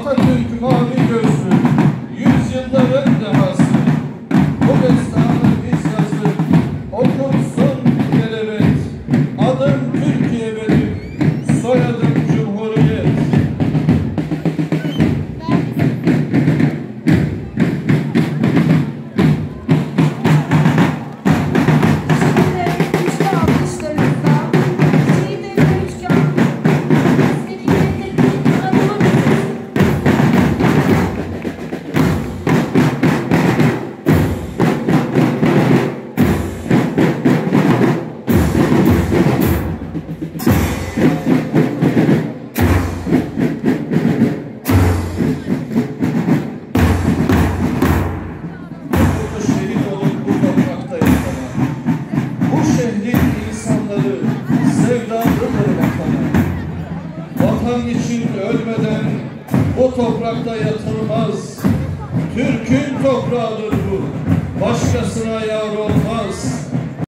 Atatürk mavi sevdalıdır vatana. Vatan için ölmeden o toprakta yatılmaz. Türk'ün toprağıdır bu, başkasına yar olmaz.